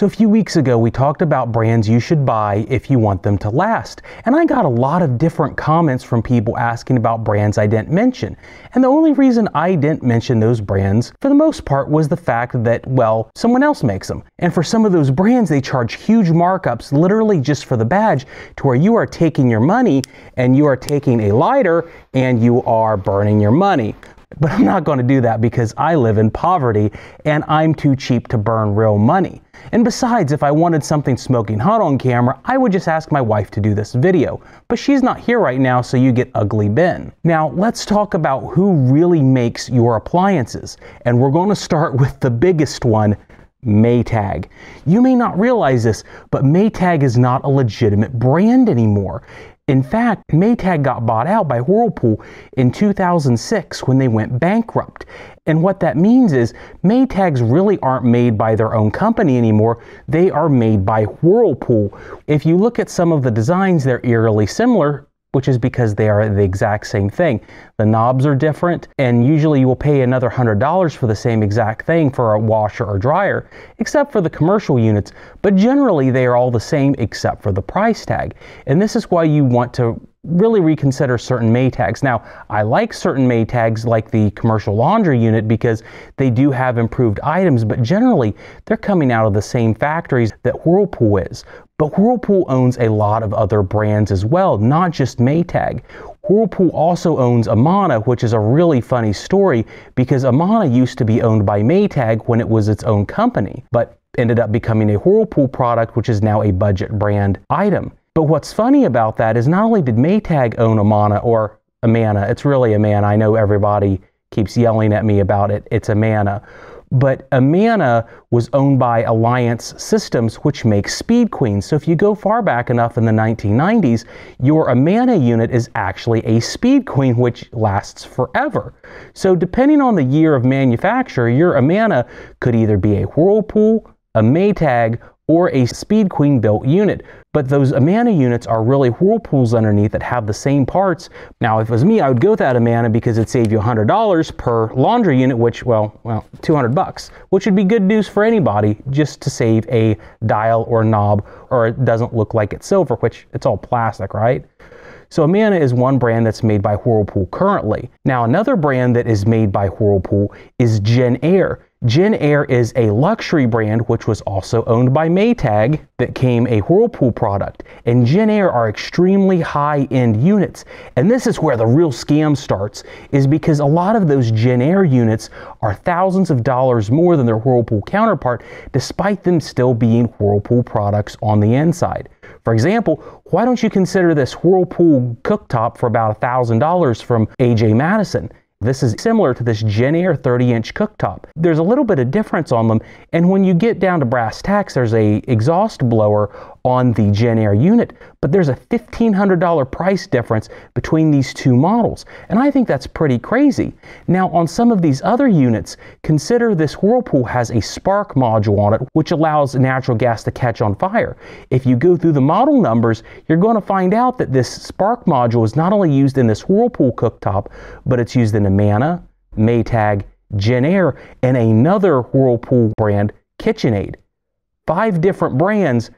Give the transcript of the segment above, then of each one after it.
So, a few weeks ago, we talked about brands you should buy if you want them to last. And I got a lot of different comments from people asking about brands I didn't mention. And the only reason I didn't mention those brands, for the most part, was the fact that, well, someone else makes them. And for some of those brands, they charge huge markups literally just for the badge, to where you are taking your money and you are taking a lighter and you are burning your money. But I'm not going to do that because I live in poverty and I'm too cheap to burn real money. And besides, if I wanted something smoking hot on camera, I would just ask my wife to do this video. But she's not here right now, so you get ugly Ben. Now, let's talk about who really makes your appliances. And we're going to start with the biggest one, Maytag. You may not realize this, but Maytag is not a legitimate brand anymore. In fact, Maytag got bought out by Whirlpool in 2006 when they went bankrupt. And what that means is Maytags really aren't made by their own company anymore, they are made by Whirlpool. If you look at some of the designs, they're eerily similar which is because they are the exact same thing. The knobs are different, and usually you will pay another $100 for the same exact thing for a washer or dryer, except for the commercial units, but generally they are all the same except for the price tag. And this is why you want to really reconsider certain Maytags. Now, I like certain Maytags like the commercial laundry unit because they do have improved items, but generally they're coming out of the same factories that Whirlpool is. But Whirlpool owns a lot of other brands as well, not just Maytag. Whirlpool also owns Amana, which is a really funny story because Amana used to be owned by Maytag when it was its own company, but ended up becoming a Whirlpool product, which is now a budget brand item. But what's funny about that is not only did Maytag own Amana or Amana, it's really Amana. I know everybody keeps yelling at me about it. It's Amana. But Amana was owned by Alliance Systems, which makes Speed Queen. So if you go far back enough in the 1990s, your Amana unit is actually a Speed Queen, which lasts forever. So depending on the year of manufacture, your Amana could either be a Whirlpool, a Maytag, or a Speed Queen built unit. But those Amana units are really whirlpools underneath that have the same parts. Now, if it was me, I would go with that Amana because it'd save you $100 per laundry unit, which, well, well, 200 bucks, which would be good news for anybody just to save a dial or knob or it doesn't look like it's silver, which it's all plastic, right? So Amana is one brand that's made by Whirlpool currently. Now another brand that is made by Whirlpool is Jenn-Air. Jenn-Air is a luxury brand which was also owned by Maytag that came a Whirlpool product. And Jenn-Air are extremely high-end units. And this is where the real scam starts is because a lot of those Jenn-Air units are thousands of dollars more than their Whirlpool counterpart despite them still being Whirlpool products on the inside. For example, why don't you consider this Whirlpool cooktop for about $1,000 from AJ Madison? This is similar to this Jenn-Air 30 inch cooktop. There's a little bit of difference on them and when you get down to brass tacks there's a exhaust blower on the Jenn-Air unit, but there's a $1,500 price difference between these two models, and I think that's pretty crazy. Now, on some of these other units, consider this Whirlpool has a spark module on it, which allows natural gas to catch on fire. If you go through the model numbers, you're going to find out that this spark module is not only used in this Whirlpool cooktop, but it's used in a Amana, Maytag, Jenn-Air, and another Whirlpool brand, KitchenAid. Five different brands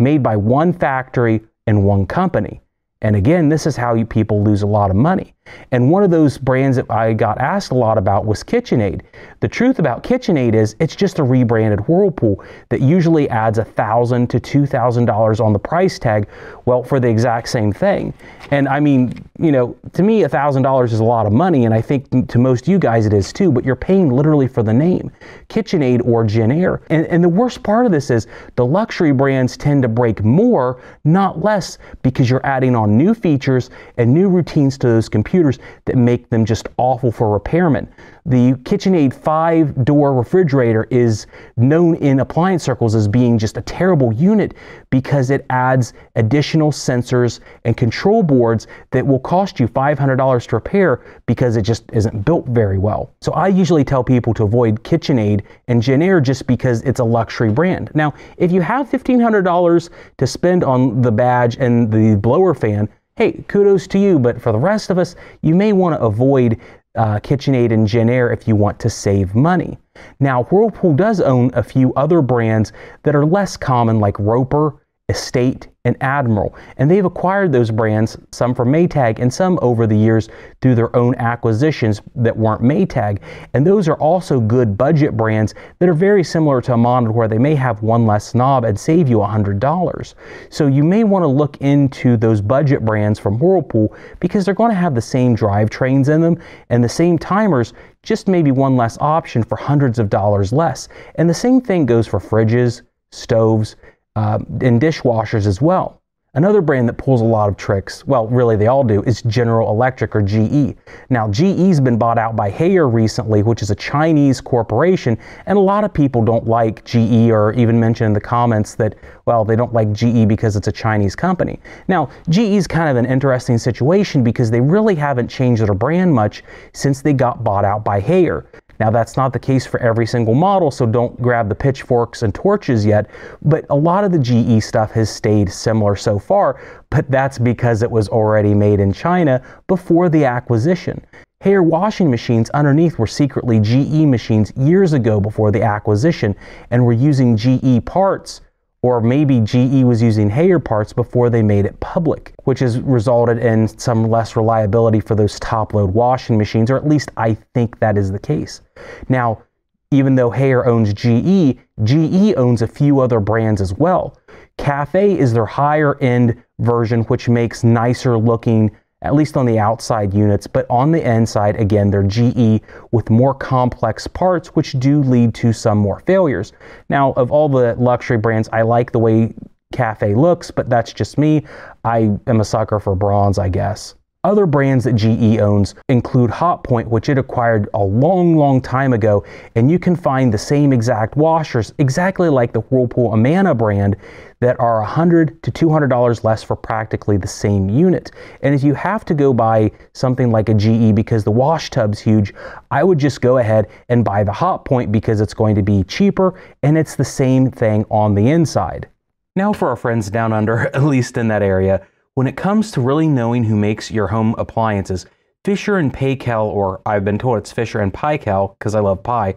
made by one factory and one company. And again, this is how you people lose a lot of money. And one of those brands that I got asked a lot about was KitchenAid. The truth about KitchenAid is it's just a rebranded Whirlpool that usually adds 1,000 to $2,000 on the price tag, well, for the exact same thing. And I mean, you know, to me, $1,000 is a lot of money, and I think to most you guys it is too, but you're paying literally for the name, KitchenAid or Jenn-Air. And, and the worst part of this is the luxury brands tend to break more, not less, because you're adding on new features and new routines to those computers computers that make them just awful for repairmen. The KitchenAid 5 door refrigerator is known in appliance circles as being just a terrible unit because it adds additional sensors and control boards that will cost you $500 to repair because it just isn't built very well. So I usually tell people to avoid KitchenAid and Jenn-Air just because it's a luxury brand. Now, if you have $1,500 to spend on the badge and the blower fan, hey, kudos to you. But for the rest of us, you may want to avoid uh, KitchenAid and JennAir if you want to save money. Now, Whirlpool does own a few other brands that are less common, like Roper, Estate, and Admiral. And they've acquired those brands, some from Maytag and some over the years through their own acquisitions that weren't Maytag. And those are also good budget brands that are very similar to a monitor where they may have one less knob and save you $100. So you may want to look into those budget brands from Whirlpool because they're going to have the same drivetrains in them and the same timers, just maybe one less option for hundreds of dollars less. And the same thing goes for fridges, stoves, uh, and dishwashers as well. Another brand that pulls a lot of tricks, well, really they all do, is General Electric or GE. Now, GE's been bought out by Haier recently, which is a Chinese corporation, and a lot of people don't like GE or even mention in the comments that, well, they don't like GE because it's a Chinese company. Now, GE's kind of an interesting situation because they really haven't changed their brand much since they got bought out by Haier. Now, that's not the case for every single model, so don't grab the pitchforks and torches yet, but a lot of the GE stuff has stayed similar so far, but that's because it was already made in China before the acquisition. Haier washing machines underneath were secretly GE machines years ago before the acquisition and were using GE parts or maybe GE was using Haier parts before they made it public, which has resulted in some less reliability for those top load washing machines, or at least I think that is the case. Now, even though Haier owns GE, GE owns a few other brands as well. Cafe is their higher end version, which makes nicer looking at least on the outside units, but on the inside, again, they're GE with more complex parts, which do lead to some more failures. Now, of all the luxury brands, I like the way Cafe looks, but that's just me. I am a sucker for bronze, I guess. Other brands that GE owns include Hotpoint, which it acquired a long, long time ago, and you can find the same exact washers, exactly like the Whirlpool Amana brand, that are 100 to $200 less for practically the same unit. And if you have to go buy something like a GE because the wash tub's huge, I would just go ahead and buy the Hotpoint because it's going to be cheaper and it's the same thing on the inside. Now for our friends down under, at least in that area, when it comes to really knowing who makes your home appliances, Fisher and Paykel, or I've been told it's Fisher and Paykel because I love pie,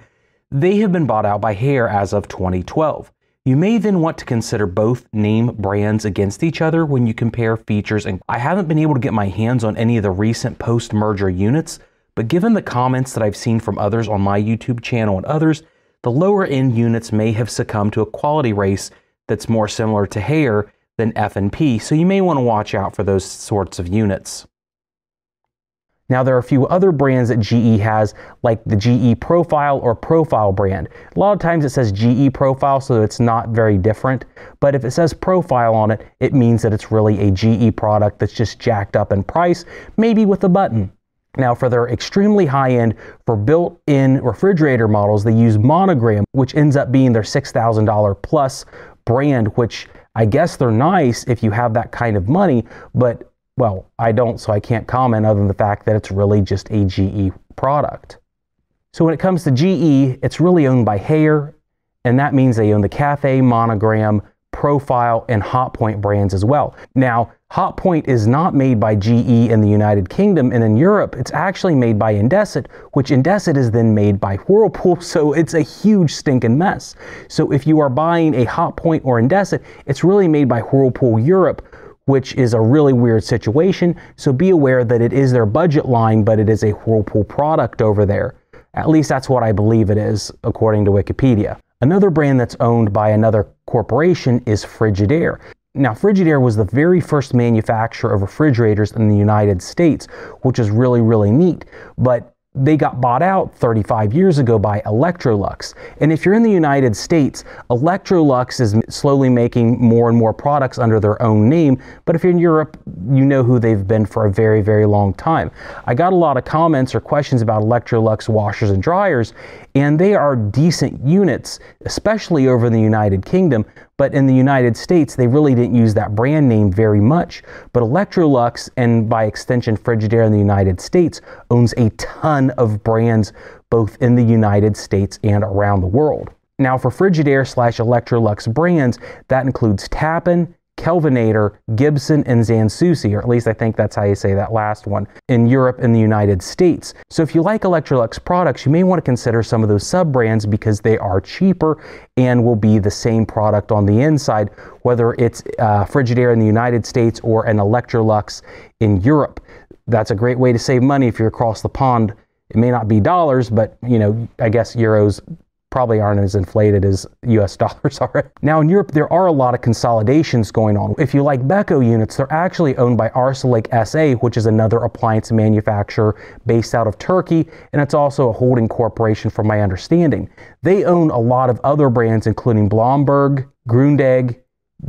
they have been bought out by Haier as of 2012. You may then want to consider both name brands against each other when you compare features. And I haven't been able to get my hands on any of the recent post merger units, but given the comments that I've seen from others on my YouTube channel and others, the lower end units may have succumbed to a quality race that's more similar to Haier than F&P, so you may want to watch out for those sorts of units. Now, there are a few other brands that GE has, like the GE Profile or Profile brand. A lot of times it says GE Profile, so it's not very different. But if it says Profile on it, it means that it's really a GE product that's just jacked up in price, maybe with a button. Now, for their extremely high end, for built in refrigerator models, they use Monogram, which ends up being their $6,000 plus brand, which I guess they're nice if you have that kind of money, but well, I don't, so I can't comment other than the fact that it's really just a GE product. So when it comes to GE, it's really owned by Haier, and that means they own the Cafe, Monogram, Profile, and Hotpoint brands as well. Now, Hotpoint is not made by GE in the United Kingdom, and in Europe, it's actually made by Indesit, which Indesit is then made by Whirlpool, so it's a huge stinking mess. So if you are buying a Hotpoint or Indesit, it's really made by Whirlpool Europe, which is a really weird situation. So be aware that it is their budget line, but it is a Whirlpool product over there. At least that's what I believe it is, according to Wikipedia. Another brand that's owned by another corporation is Frigidaire. Now, Frigidaire was the very first manufacturer of refrigerators in the United States, which is really, really neat. But they got bought out 35 years ago by Electrolux. And if you're in the United States, Electrolux is slowly making more and more products under their own name. But if you're in Europe, you know who they've been for a very, very long time. I got a lot of comments or questions about Electrolux washers and dryers, and they are decent units, especially over in the United Kingdom. But in the United States, they really didn't use that brand name very much. But Electrolux, and by extension Frigidaire in the United States, owns a ton of brands both in the United States and around the world. Now, for Frigidaire slash Electrolux brands, that includes Tappan, Kelvinator, Gibson, and Zanussi, or at least I think that's how you say that last one, in Europe and the United States. So if you like Electrolux products, you may want to consider some of those sub-brands because they are cheaper and will be the same product on the inside, whether it's uh, Frigidaire in the United States or an Electrolux in Europe. That's a great way to save money if you're across the pond. It may not be dollars, but you know, I guess euros probably aren't as inflated as US dollars are. Now in Europe, there are a lot of consolidations going on. If you like Beko units, they're actually owned by Arçelik SA, which is another appliance manufacturer based out of Turkey, and it's also a holding corporation from my understanding. They own a lot of other brands, including Blomberg, Grundig,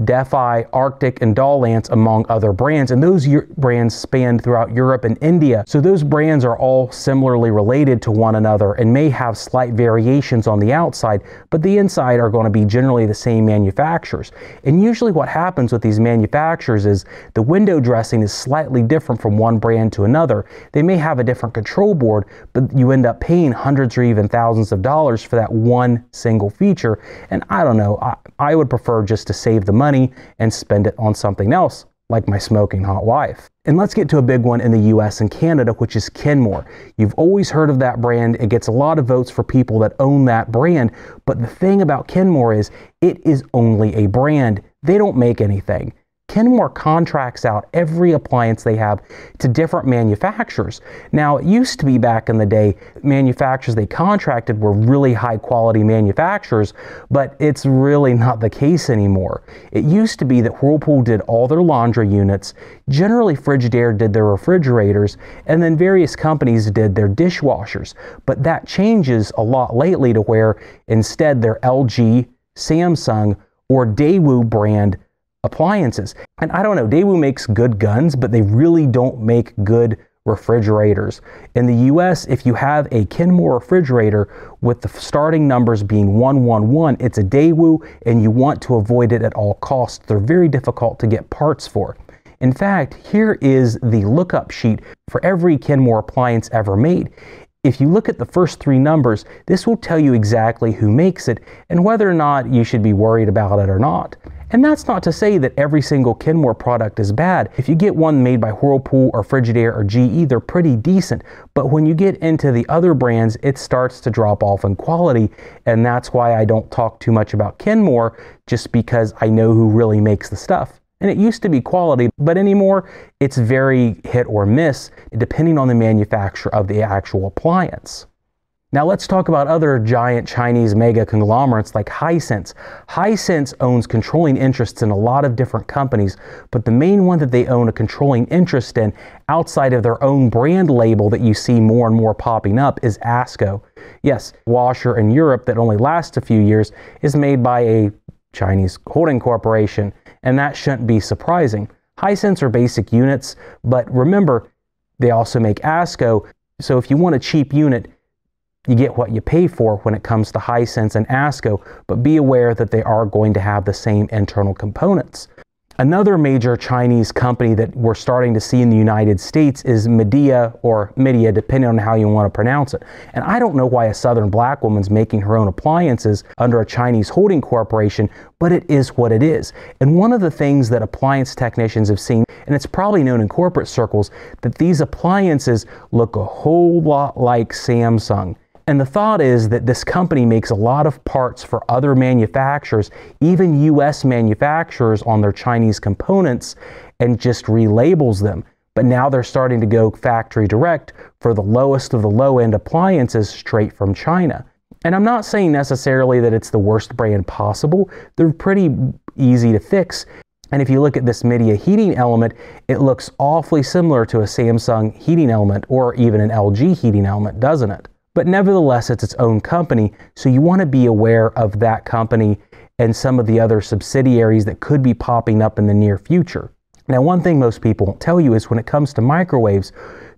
Defy, Arctic, and Dawlance, among other brands. And those brands spanned throughout Europe and India. So those brands are all similarly related to one another and may have slight variations on the outside, but the inside are going to be generally the same manufacturers. And usually what happens with these manufacturers is the window dressing is slightly different from one brand to another. They may have a different control board, but you end up paying hundreds or even thousands of dollars for that one single feature. And I don't know, I, I would prefer just to save the money and spend it on something else, like my smoking hot wife. And let's get to a big one in the US and Canada, which is Kenmore. You've always heard of that brand. It gets a lot of votes for people that own that brand. But the thing about Kenmore is it is only a brand. They don't make anything. Kenmore contracts out every appliance they have to different manufacturers. Now, it used to be back in the day, manufacturers they contracted were really high quality manufacturers, but it's really not the case anymore. It used to be that Whirlpool did all their laundry units, generally Frigidaire did their refrigerators, and then various companies did their dishwashers. But that changes a lot lately to where instead they're LG, Samsung, or Daewoo brand appliances. And I don't know, Daewoo makes good guns, but they really don't make good refrigerators. In the US, if you have a Kenmore refrigerator with the starting numbers being 111, it's a Daewoo and you want to avoid it at all costs. They're very difficult to get parts for. In fact, here is the lookup sheet for every Kenmore appliance ever made. If you look at the first three numbers, this will tell you exactly who makes it and whether or not you should be worried about it or not. And that's not to say that every single Kenmore product is bad. If you get one made by Whirlpool or Frigidaire or GE, they're pretty decent. But when you get into the other brands, it starts to drop off in quality. And that's why I don't talk too much about Kenmore, just because I know who really makes the stuff. And it used to be quality, but anymore, it's very hit or miss, depending on the manufacturer of the actual appliance. Now let's talk about other giant Chinese mega conglomerates like Hisense. Hisense owns controlling interests in a lot of different companies, but the main one that they own a controlling interest in outside of their own brand label that you see more and more popping up is Asko. Yes, washer in Europe that only lasts a few years is made by a Chinese holding corporation, and that shouldn't be surprising. Hisense are basic units, but remember, they also make Asko, so if you want a cheap unit, you get what you pay for when it comes to Hisense and Asko, but be aware that they are going to have the same internal components. Another major Chinese company that we're starting to see in the United States is Madea or Midea, depending on how you want to pronounce it. And I don't know why a Southern black woman's making her own appliances under a Chinese holding corporation, but it is what it is. And one of the things that appliance technicians have seen, and it's probably known in corporate circles, that these appliances look a whole lot like Samsung. And the thought is that this company makes a lot of parts for other manufacturers, even US manufacturers on their Chinese components, and just relabels them. But now they're starting to go factory direct for the lowest of the low end appliances straight from China. And I'm not saying necessarily that it's the worst brand possible, they're pretty easy to fix. And if you look at this Midea heating element, it looks awfully similar to a Samsung heating element or even an LG heating element, doesn't it? But nevertheless, it's its own company, so you want to be aware of that company and some of the other subsidiaries that could be popping up in the near future. Now, one thing most people won't tell you is when it comes to microwaves,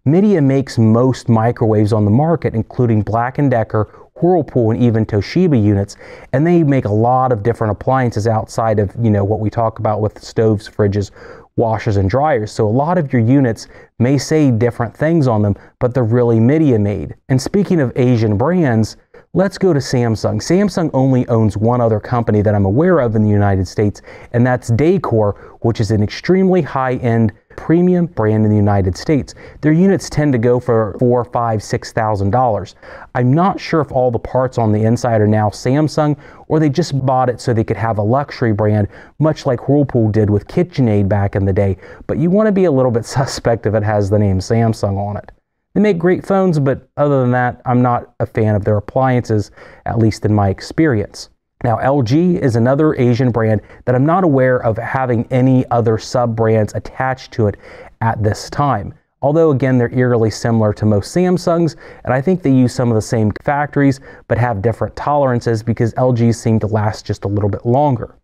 Midea makes most microwaves on the market, including Black & Decker, Whirlpool, and even Toshiba units, and they make a lot of different appliances outside of, you know, what we talk about with stoves, fridges, washers and dryers. So a lot of your units may say different things on them, but they're really Midea made. And speaking of Asian brands, Let's go to Samsung. Samsung only owns one other company that I'm aware of in the United States, and that's Dacor, which is an extremely high end premium brand in the United States. Their units tend to go for four, five, six thousand dollars. I'm not sure if all the parts on the inside are now Samsung or they just bought it so they could have a luxury brand, much like Whirlpool did with KitchenAid back in the day. But you want to be a little bit suspect if it has the name Samsung on it. They make great phones, but other than that, I'm not a fan of their appliances, at least in my experience. Now, LG is another Asian brand that I'm not aware of having any other sub brands attached to it at this time. Although, again, they're eerily similar to most Samsungs, and I think they use some of the same factories but have different tolerances because LGs seem to last just a little bit longer.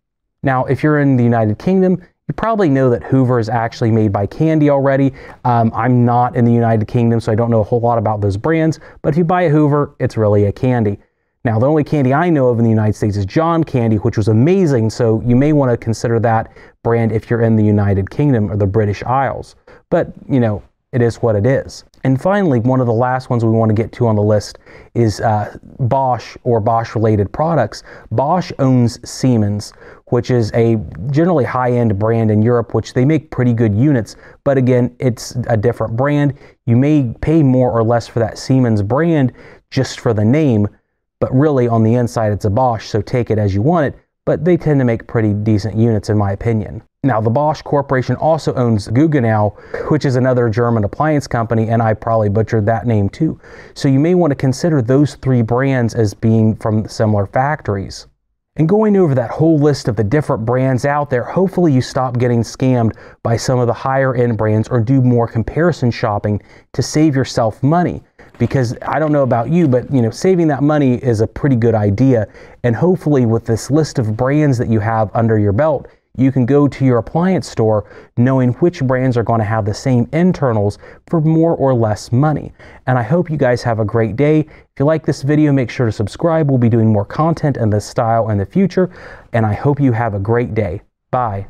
Now, if you're in the United Kingdom, you probably know that Hoover is actually made by Candy already. Um, I'm not in the United Kingdom, so I don't know a whole lot about those brands, but if you buy a Hoover, it's really a Candy. Now, the only candy I know of in the United States is John Candy, which was amazing, so you may want to consider that brand if you're in the United Kingdom or the British Isles. But, you know, it is what it is. And finally, one of the last ones we want to get to on the list is uh, Bosch or Bosch related products. Bosch owns Siemens, which is a generally high end brand in Europe, which they make pretty good units. But again, it's a different brand. You may pay more or less for that Siemens brand just for the name, but really on the inside it's a Bosch, so take it as you want it, but they tend to make pretty decent units in my opinion. Now, the Bosch Corporation also owns Guggenau, which is another German appliance company, and I probably butchered that name too. So you may want to consider those three brands as being from similar factories. And going over that whole list of the different brands out there, hopefully you stop getting scammed by some of the higher end brands or do more comparison shopping to save yourself money because I don't know about you, but you know, saving that money is a pretty good idea. And hopefully, with this list of brands that you have under your belt, you can go to your appliance store knowing which brands are going to have the same internals for more or less money. And I hope you guys have a great day. If you like this video, make sure to subscribe. We'll be doing more content in this style in the future. And I hope you have a great day. Bye.